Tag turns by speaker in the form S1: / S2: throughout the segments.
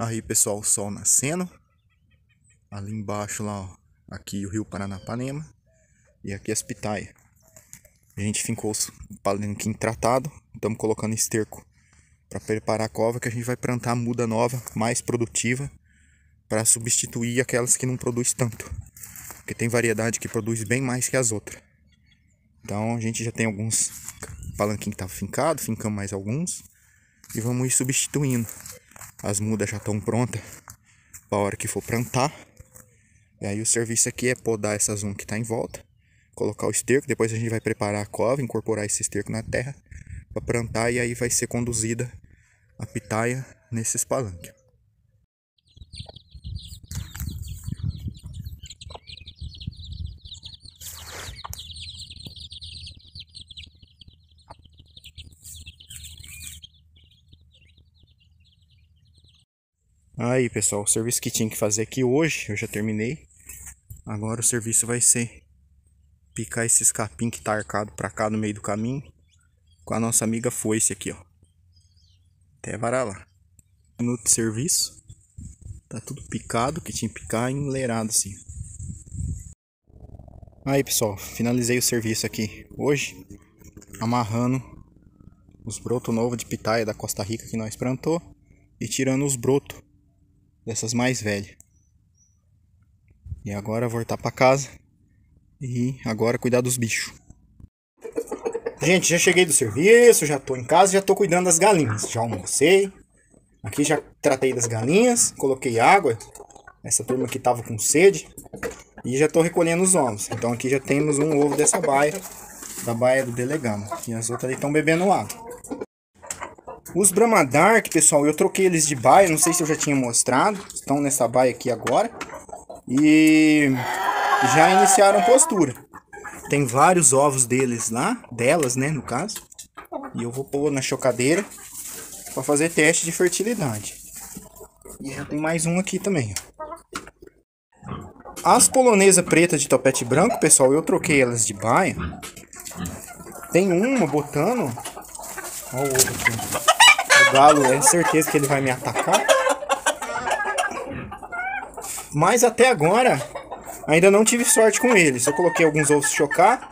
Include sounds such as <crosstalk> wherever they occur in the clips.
S1: Aí pessoal, o sol nascendo. Ali embaixo lá, ó, aqui o rio Paranapanema. E aqui as pitaias. A gente fincou o palanquim tratado. Estamos colocando esterco para preparar a cova que a gente vai plantar muda nova, mais produtiva, para substituir aquelas que não produz tanto. Porque tem variedade que produz bem mais que as outras. Então a gente já tem alguns palanquim que estavam fincados, fincamos mais alguns e vamos ir substituindo. As mudas já estão prontas para a hora que for plantar. E aí o serviço aqui é podar essas um que está em volta, colocar o esterco, depois a gente vai preparar a cova, incorporar esse esterco na terra para plantar e aí vai ser conduzida a pitaia nesses palanques. Aí pessoal, o serviço que tinha que fazer aqui hoje, eu já terminei. Agora o serviço vai ser picar esses capim que tá arcado pra cá no meio do caminho. Com a nossa amiga foice aqui, ó. Até varar lá. Minuto de serviço. Tá tudo picado, que tinha que picar enleirado assim. Aí pessoal, finalizei o serviço aqui hoje. Amarrando os brotos novos de pitaia da Costa Rica que nós plantou. E tirando os brotos dessas mais velhas. E agora voltar para casa e agora cuidar dos bichos. Gente, já cheguei do serviço, já tô em casa, já tô cuidando das galinhas. Já almocei. Aqui já tratei das galinhas, coloquei água. Essa turma aqui tava com sede. E já tô recolhendo os ovos. Então aqui já temos um ovo dessa baia, da baia do delegado. E as outras ali estão bebendo água. Os Brahma Dark, pessoal, eu troquei eles de baia, não sei se eu já tinha mostrado. Estão nessa baia aqui agora. E já iniciaram postura. Tem vários ovos deles lá, delas, né, no caso. E eu vou pôr na chocadeira para fazer teste de fertilidade. E já tem mais um aqui também. As polonesa preta de topete branco, pessoal, eu troquei elas de baia. Tem uma botando. Olha o ovo aqui. O galo é certeza que ele vai me atacar. Mas até agora ainda não tive sorte com eles. Eu coloquei alguns ovos chocar.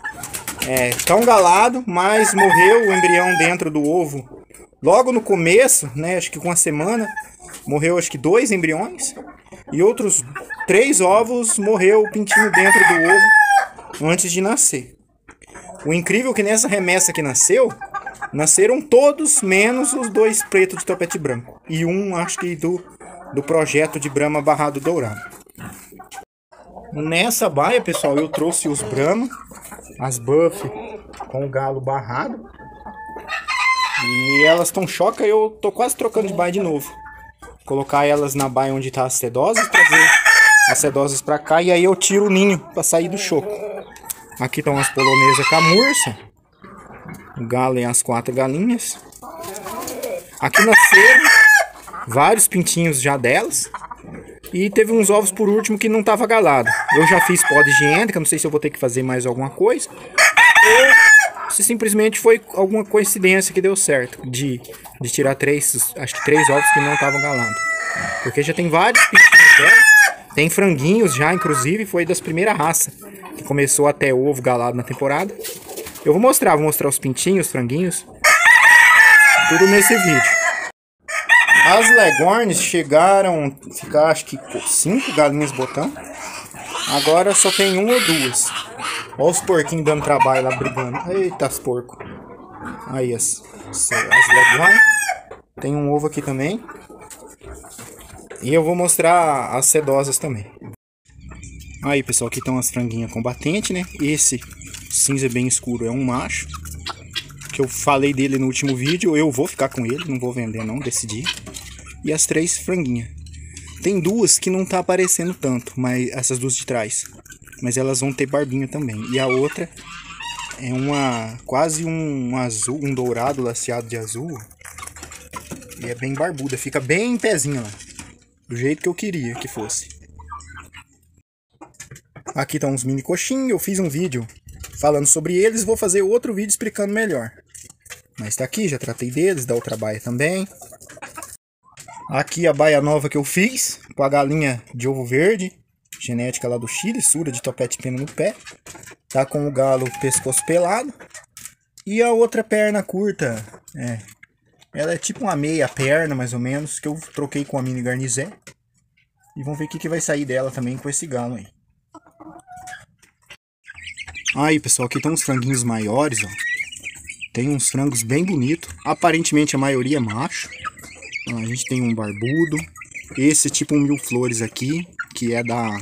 S1: É, tão galado, mas morreu o embrião dentro do ovo. Logo no começo, né, acho que com uma semana, morreu acho que dois embriões. E outros três ovos morreu o pintinho dentro do ovo antes de nascer. O incrível é que nessa remessa que nasceu, Nasceram todos, menos os dois pretos de topete branco. E um, acho que do, do projeto de Brahma Barrado Dourado. Nessa baia, pessoal, eu trouxe os Brahma, as Buff com o galo barrado. E elas estão choca, eu tô quase trocando de baia de novo. Colocar elas na baia onde tá as sedosas, trazer as sedosas pra cá e aí eu tiro o ninho pra sair do choco. Aqui estão as polonesas camurça o galo e as quatro galinhas. Aqui nasceram vários pintinhos já delas. E teve uns ovos por último que não tava galado. Eu já fiz pó de higiênica, não sei se eu vou ter que fazer mais alguma coisa. Ou se simplesmente foi alguma coincidência que deu certo. De, de tirar três, acho que três ovos que não estavam galados. Porque já tem vários pintinhos dela. Tem franguinhos já, inclusive, foi das primeiras raças. Que começou até ovo galado na temporada. Eu vou mostrar, vou mostrar os pintinhos, os franguinhos. Tudo nesse vídeo. As legornes chegaram, ficar acho que cinco galinhas botando. Agora só tem uma ou duas. Olha os porquinhos dando trabalho lá brigando. Eita, as porcos. Aí as, as legornes. Tem um ovo aqui também. E eu vou mostrar as sedosas também. Aí pessoal, aqui estão as franguinhas combatentes, né? Esse cinza bem escuro é um macho. Que eu falei dele no último vídeo. Eu vou ficar com ele, não vou vender não, decidi. E as três franguinhas. Tem duas que não tá aparecendo tanto, mas essas duas de trás. Mas elas vão ter barbinha também. E a outra é uma quase um azul, um dourado laceado de azul. E é bem barbuda, fica bem em pezinho lá. Do jeito que eu queria que fosse. Aqui tá uns mini coxinhos. Eu fiz um vídeo falando sobre eles. Vou fazer outro vídeo explicando melhor. Mas tá aqui, já tratei deles, da outra baia também. Aqui a baia nova que eu fiz com a galinha de ovo verde, genética lá do Chile, sura de topete pena no pé. Tá com o galo pescoço pelado. E a outra perna curta, é, ela é tipo uma meia perna mais ou menos, que eu troquei com a mini garnizé. E vamos ver o que, que vai sair dela também com esse galo aí. Aí pessoal, aqui estão uns franguinhos maiores, ó. Tem uns frangos bem bonitos. Aparentemente a maioria é macho. A gente tem um barbudo. Esse tipo um mil flores aqui, que é da...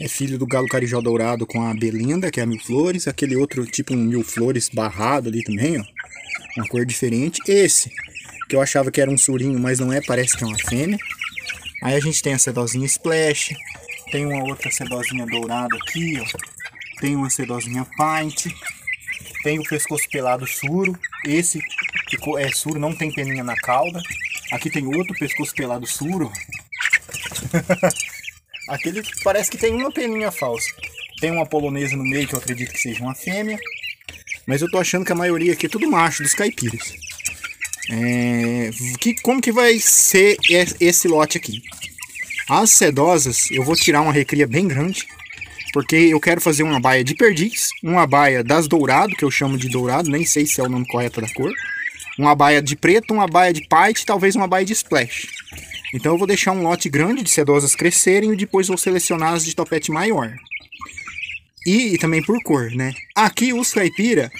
S1: É filho do galo carijó dourado com a Belinda, que é a mil flores. Aquele outro tipo um mil flores barrado ali também, ó. Uma cor diferente. Esse, que eu achava que era um surinho, mas não é, parece que é uma fêmea. Aí a gente tem a sedozinha Splash. Tem uma outra sedozinha dourada aqui, ó. Tem uma sedozinha Pint. Tem o pescoço pelado suro. Esse é suro, não tem peninha na cauda. Aqui tem outro pescoço pelado suro. <laughs> Aquele parece que tem uma peninha falsa. Tem uma polonesa no meio que eu acredito que seja uma fêmea. Mas eu tô achando que a maioria aqui é tudo macho dos caipiras. É, que, como que vai ser esse lote aqui? As sedosas, eu vou tirar uma recria bem grande. Porque eu quero fazer uma baia de perdiz, uma baia das dourado, que eu chamo de dourado, nem sei se é o nome correto da cor uma baia de preto, uma baia de pite, talvez uma baia de splash. Então eu vou deixar um lote grande de sedosas crescerem e depois vou selecionar as de topete maior. E, e também por cor, né? Aqui os caipira,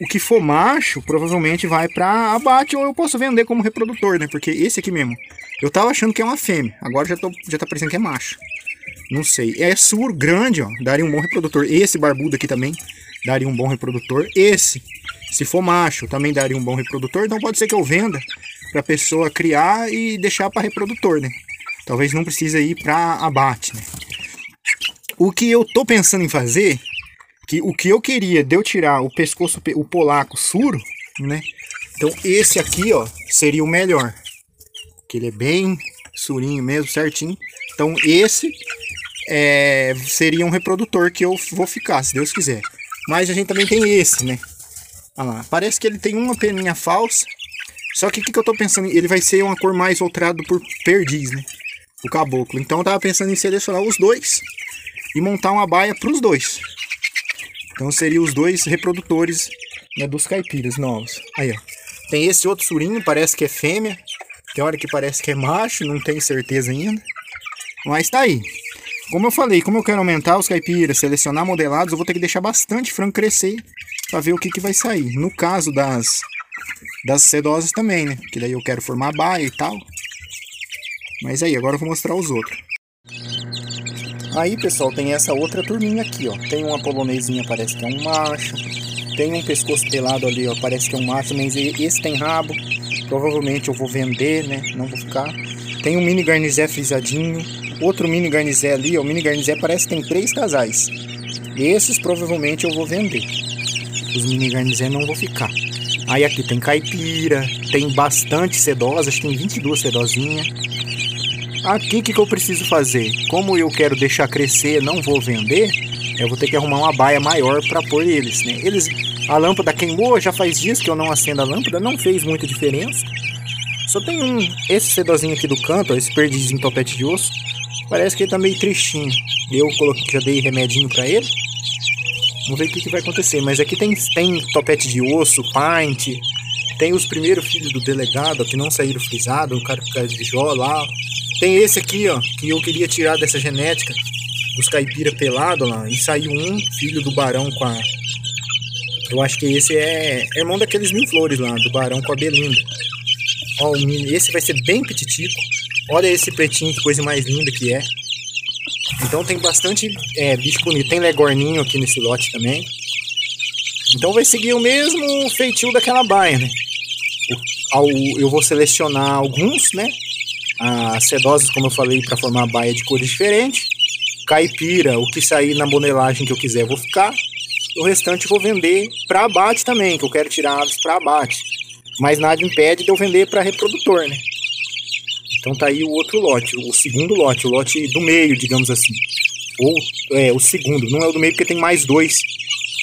S1: o que for macho, provavelmente vai para abate ou eu posso vender como reprodutor, né? Porque esse aqui mesmo, eu tava achando que é uma fêmea, agora já, tô, já tá parecendo que é macho. Não sei. É sur grande, ó, daria um bom reprodutor. Esse barbudo aqui também daria um bom reprodutor. Esse se for macho, também daria um bom reprodutor, então pode ser que eu venda para pessoa criar e deixar para reprodutor, né? Talvez não precise ir para abate, né? O que eu tô pensando em fazer, que o que eu queria de eu tirar o pescoço, o polaco suro, né? Então esse aqui, ó, seria o melhor. Que ele é bem surinho mesmo, certinho. Então esse é, seria um reprodutor que eu vou ficar, se Deus quiser. Mas a gente também tem esse, né? Olha lá, parece que ele tem uma peninha falsa. Só que o que, que eu tô pensando? Ele vai ser uma cor mais alterada por perdiz, né? O caboclo. Então eu tava pensando em selecionar os dois e montar uma baia para os dois. Então seriam os dois reprodutores né, dos caipiras novos. Aí, ó. Tem esse outro surinho, parece que é fêmea. Tem hora que parece que é macho, não tenho certeza ainda. Mas tá aí. Como eu falei, como eu quero aumentar os caipiras, selecionar modelados, eu vou ter que deixar bastante frango crescer para ver o que, que vai sair. No caso das, das sedosas também, né? Que daí eu quero formar baia e tal. Mas aí, agora eu vou mostrar os outros. Aí, pessoal, tem essa outra turminha aqui, ó. Tem uma polonesinha, parece que é um macho. Tem um pescoço pelado ali, ó, parece que é um macho, mas esse tem rabo. Provavelmente eu vou vender, né? Não vou ficar. Tem um mini garnizé frisadinho. Outro mini garnizé ali, ó. O mini garnizé parece que tem três casais. Esses provavelmente eu vou vender. Os mini garnizé não vou ficar. Aí aqui tem caipira, tem bastante sedosas, tem 22 sedosinhas. Aqui o que, que eu preciso fazer? Como eu quero deixar crescer, não vou vender, eu vou ter que arrumar uma baia maior para pôr eles, né? Eles, a lâmpada queimou, já faz dias que eu não acendo a lâmpada, não fez muita diferença. Só tem um, esse sedozinho aqui do canto, ó, esse perdizinho topete de osso, parece que ele tá meio tristinho. Eu coloquei, já dei remedinho para ele. Vamos ver o que, que, vai acontecer. Mas aqui tem, tem topete de osso, pint. Tem os primeiros filhos do delegado que não saíram frisados, o cara, cara de Jó lá. Tem esse aqui, ó, que eu queria tirar dessa genética dos caipira pelado lá. E saiu um filho do barão com a. Eu acho que esse é irmão daqueles mil flores lá, do barão com a Belinda. Ó, esse vai ser bem petitico. Olha esse pretinho, que coisa mais linda que é. Então tem bastante é, bicho bonito. Tem legorninho aqui nesse lote também. Então vai seguir o mesmo feitio daquela baia, né? eu vou selecionar alguns, né? As sedosas, como eu falei, para formar baia de cores diferentes. Caipira, o que sair na bonelagem que eu quiser, vou ficar. O restante eu vou vender para abate também, que eu quero tirar aves para abate. Mas nada impede de eu vender para reprodutor, né? Então tá aí o outro lote, o segundo lote, o lote do meio, digamos assim. Ou é, o segundo, não é o do meio porque tem mais dois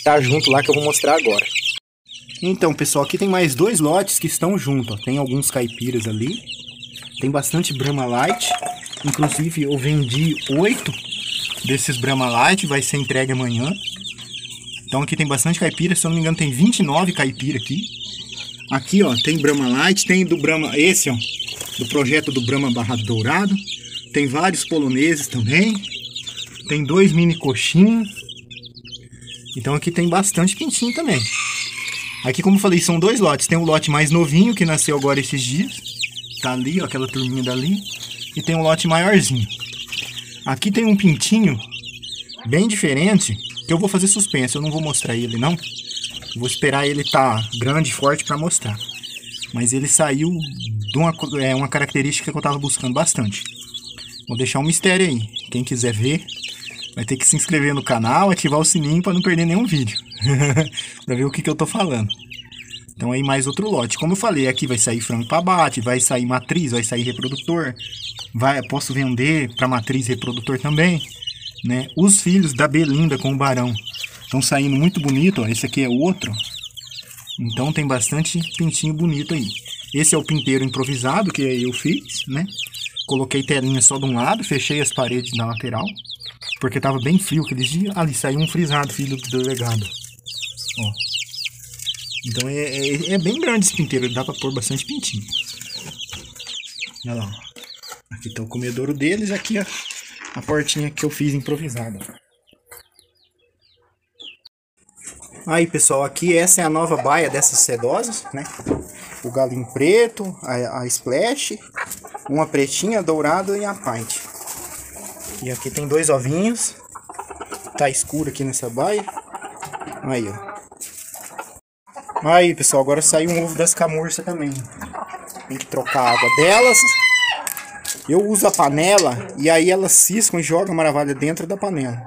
S1: tá junto lá que eu vou mostrar agora. Então, pessoal, aqui tem mais dois lotes que estão juntos. Tem alguns caipiras ali. Tem bastante Brahma Light. Inclusive eu vendi oito desses Brahma Light, vai ser entregue amanhã. Então aqui tem bastante caipira, se eu não me engano tem 29 caipira aqui. Aqui ó, tem Brahma Light, tem do Brahma, esse ó, do projeto do Brahma Barrado Dourado. Tem vários poloneses também. Tem dois mini coxinhos. Então aqui tem bastante pintinho também. Aqui, como eu falei, são dois lotes. Tem o lote mais novinho, que nasceu agora esses dias. Tá ali, ó, aquela turminha dali. E tem um lote maiorzinho. Aqui tem um pintinho bem diferente, que eu vou fazer suspense. Eu não vou mostrar ele, não. Vou esperar ele tá grande e forte para mostrar. Mas ele saiu de uma, é, uma característica que eu tava buscando bastante. Vou deixar um mistério aí. Quem quiser ver, vai ter que se inscrever no canal, ativar o sininho para não perder nenhum vídeo. <laughs> para ver o que, que eu tô falando. Então aí mais outro lote. Como eu falei, aqui vai sair frango para abate, vai sair matriz, vai sair reprodutor. Vai, posso vender para matriz reprodutor também. Né? Os filhos da Belinda com o Barão estão saindo muito bonito. Ó. Esse aqui é outro. Então tem bastante pintinho bonito aí. Esse é o pinteiro improvisado que eu fiz, né? Coloquei telinha só de um lado, fechei as paredes na lateral. Porque tava bem frio aqueles dias. Ali saiu um frisado, filho do delegado. Ó. Então é, é, é, bem grande esse pinteiro, dá pra pôr bastante pintinho. Olha lá. Aqui tá o comedouro deles, aqui a, a portinha que eu fiz improvisada. Aí pessoal, aqui essa é a nova baia dessas sedosas, né? O galinho preto, a, a splash, uma pretinha, dourada e a pint. E aqui tem dois ovinhos. Tá escuro aqui nessa baia. Aí, ó. Aí, pessoal, agora saiu um ovo das camurças também. Tem que trocar a água delas. Eu uso a panela e aí elas ciscam e jogam a maravilha dentro da panela.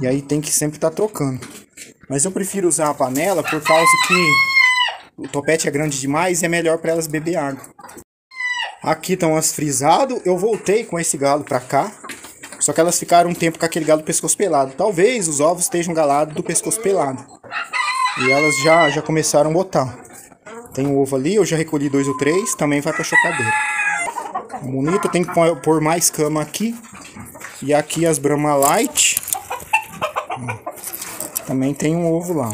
S1: E aí tem que sempre estar tá trocando. Mas eu prefiro usar a panela por causa que o topete é grande demais e é melhor para elas beber água. Aqui estão as frisadas. Eu voltei com esse galo para cá. Só que elas ficaram um tempo com aquele galo pescoço pelado. Talvez os ovos estejam galados do pescoço pelado. E elas já, já começaram a botar. Tem um ovo ali, eu já recolhi dois ou três, também vai pra chocadeira. Bonito, tem que pôr mais cama aqui. E aqui as Brahma Light. Também tem um ovo lá.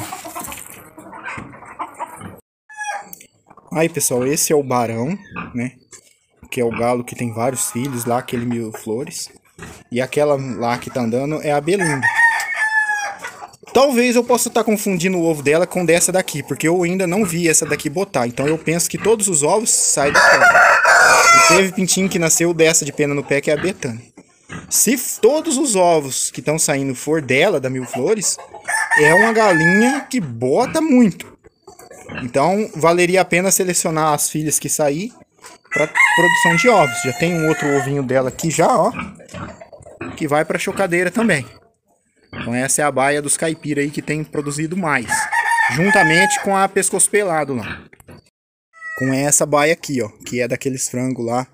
S1: Aí pessoal, esse é o Barão, né? Que é o galo que tem vários filhos lá, aquele mil flores. E aquela lá que tá andando é a Belinda. Talvez eu possa estar confundindo o ovo dela com dessa daqui, porque eu ainda não vi essa daqui botar. Então eu penso que todos os ovos saem dela. E teve pintinho que nasceu dessa de pena no pé, que é a Betânia. Se todos os ovos que estão saindo for dela, da Mil Flores, é uma galinha que bota muito. Então valeria a pena selecionar as filhas que sair para produção de ovos. Já tem um outro ovinho dela aqui já, ó, que vai para chocadeira também. Então essa é a baia dos caipira aí que tem produzido mais. Juntamente com a pescoço pelado lá. Com essa baia aqui, ó. Que é daqueles frangos lá.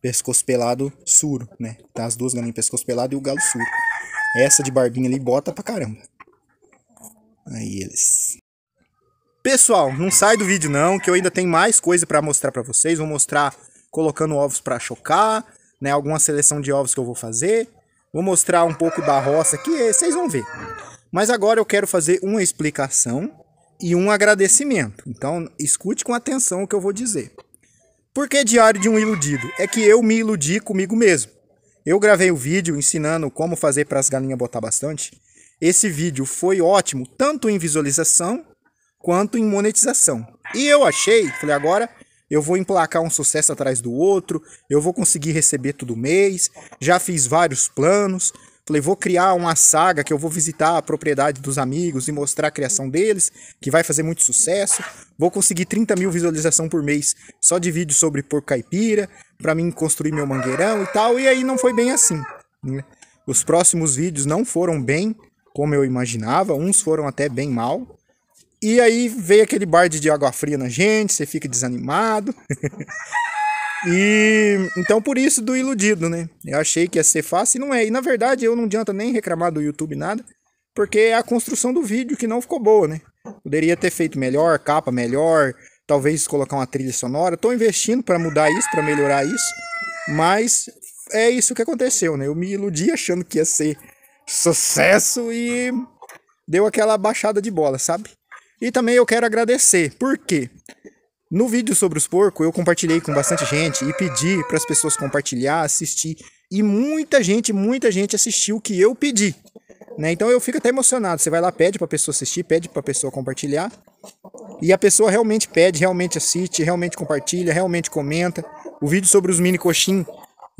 S1: Pescoço pelado suro, né? Tá as duas galinhas pescoço pelado e o galo suro. Essa de barbinha ali bota pra caramba. Aí eles. Pessoal, não sai do vídeo não, que eu ainda tenho mais coisa para mostrar para vocês. Vou mostrar colocando ovos para chocar, né? Alguma seleção de ovos que eu vou fazer. Vou mostrar um pouco da roça aqui, vocês vão ver. Mas agora eu quero fazer uma explicação e um agradecimento. Então, escute com atenção o que eu vou dizer. Por que diário de um iludido? É que eu me iludi comigo mesmo. Eu gravei o um vídeo ensinando como fazer para as galinhas botar bastante. Esse vídeo foi ótimo, tanto em visualização quanto em monetização. E eu achei, falei, agora eu vou emplacar um sucesso atrás do outro, eu vou conseguir receber todo mês, já fiz vários planos. Falei, vou criar uma saga que eu vou visitar a propriedade dos amigos e mostrar a criação deles, que vai fazer muito sucesso. Vou conseguir 30 mil visualização por mês só de vídeo sobre porco caipira, para mim construir meu mangueirão e tal. E aí não foi bem assim. Né? Os próximos vídeos não foram bem como eu imaginava, uns foram até bem mal. E aí veio aquele barde de água fria na gente, você fica desanimado. <laughs> e então por isso do iludido, né? Eu achei que ia ser fácil e não é. E na verdade eu não adianta nem reclamar do YouTube nada, porque é a construção do vídeo que não ficou boa, né? Poderia ter feito melhor, capa melhor, talvez colocar uma trilha sonora. Estou investindo para mudar isso, para melhorar isso, mas é isso que aconteceu, né? Eu me iludi achando que ia ser sucesso e deu aquela baixada de bola, sabe? E também eu quero agradecer, por quê? No vídeo sobre os porcos eu compartilhei com bastante gente e pedi para as pessoas compartilhar, assistir. E muita gente, muita gente assistiu o que eu pedi. Né? Então eu fico até emocionado. Você vai lá, pede para a pessoa assistir, pede para a pessoa compartilhar. E a pessoa realmente pede, realmente assiste, realmente compartilha, realmente comenta. O vídeo sobre os mini coxim,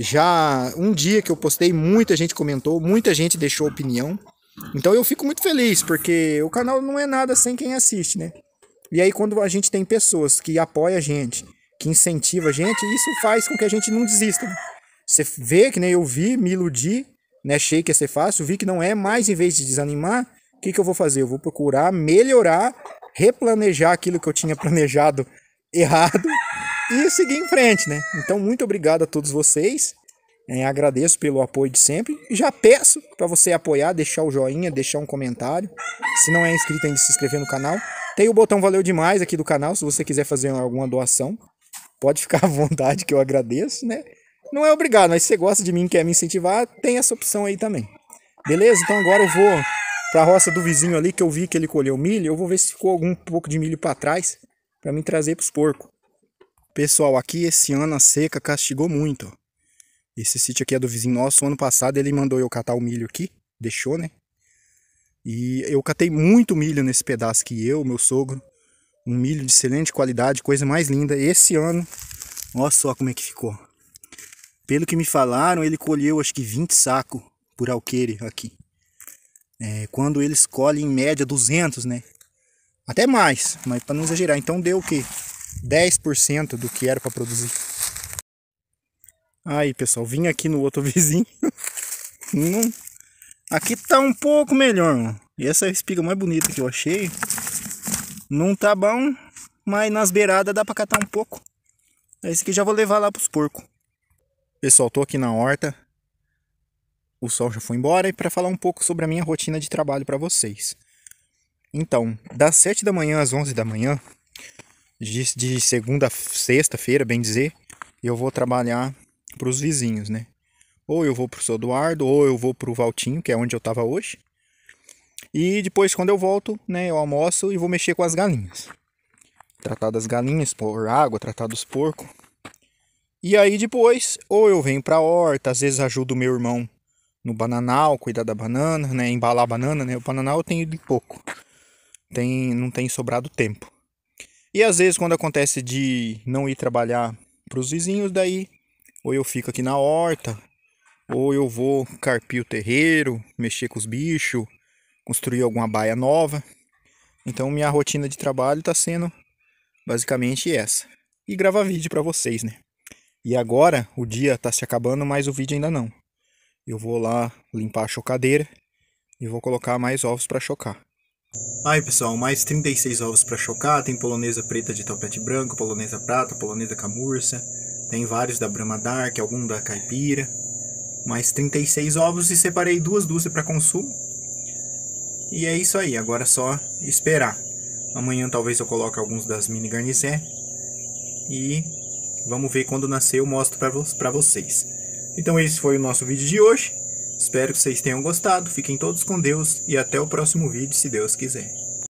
S1: já um dia que eu postei, muita gente comentou, muita gente deixou opinião. Então eu fico muito feliz, porque o canal não é nada sem quem assiste, né? E aí quando a gente tem pessoas que apoiam a gente, que incentiva a gente, isso faz com que a gente não desista. Né? Você vê que nem eu vi, me iludi, né? Achei que ia ser fácil, vi que não é, mas em vez de desanimar, o que, que eu vou fazer? Eu vou procurar melhorar, replanejar aquilo que eu tinha planejado <laughs> errado e seguir em frente, né? Então, muito obrigado a todos vocês. É, agradeço pelo apoio de sempre. E já peço para você apoiar, deixar o joinha, deixar um comentário. Se não é inscrito ainda, se inscrever no canal. Tem o botão valeu demais aqui do canal, se você quiser fazer alguma doação. Pode ficar à vontade que eu agradeço, né? Não é obrigado, mas se você gosta de mim quer me incentivar, tem essa opção aí também. Beleza? Então agora eu vou para a roça do vizinho ali que eu vi que ele colheu milho. Eu vou ver se ficou algum pouco de milho para trás para mim trazer para os porcos. Pessoal, aqui esse ano a seca castigou muito. Esse sítio aqui é do vizinho nosso. Ano passado ele mandou eu catar o milho aqui, deixou, né? E eu catei muito milho nesse pedaço aqui, eu, meu sogro. Um milho de excelente qualidade, coisa mais linda. Esse ano, olha só como é que ficou. Pelo que me falaram, ele colheu acho que 20 sacos por alqueire aqui. É, quando eles colhem em média 200, né? Até mais, mas para não exagerar. Então deu o quê? 10% do que era para produzir. Aí, pessoal, vim aqui no outro <laughs> vizinho. Não... Aqui tá um pouco melhor, mano. E essa espiga mais bonita que eu achei. Não tá bom, mas nas beiradas dá para catar um pouco. Esse aqui já vou levar lá pros porcos. Pessoal, tô aqui na horta. O sol já foi embora e para falar um pouco sobre a minha rotina de trabalho para vocês. Então, das 7 da manhã às 11 da manhã, de, de segunda a sexta-feira, bem dizer, eu vou trabalhar para os vizinhos, né? Ou eu vou para o seu Eduardo, ou eu vou para o Valtinho, que é onde eu estava hoje. E depois, quando eu volto, né, eu almoço e vou mexer com as galinhas. Tratar das galinhas, pôr água, tratar dos porcos. E aí depois, ou eu venho pra horta, às vezes ajudo o meu irmão no bananal, cuidar da banana, né, embalar a banana, né? O bananal eu tenho de pouco. Tem, não tem sobrado tempo. E às vezes quando acontece de não ir trabalhar para os vizinhos, daí ou eu fico aqui na horta, ou eu vou carpir o terreiro, mexer com os bichos, construir alguma baia nova. Então minha rotina de trabalho está sendo basicamente essa. E gravar vídeo para vocês, né? E agora o dia está se acabando, mas o vídeo ainda não. Eu vou lá limpar a chocadeira e vou colocar mais ovos para chocar. Aí pessoal, mais 36 ovos para chocar, tem polonesa preta de topete branco, polonesa prata, polonesa camurça, tem vários da Brahma Dark, algum da caipira. Mais 36 ovos e separei duas dúzias para consumo. E é isso aí, agora é só esperar. Amanhã talvez eu coloque alguns das mini garnizé. E Vamos ver quando nascer, eu mostro para vocês. Então esse foi o nosso vídeo de hoje. Espero que vocês tenham gostado. Fiquem todos com Deus e até o próximo vídeo, se Deus quiser.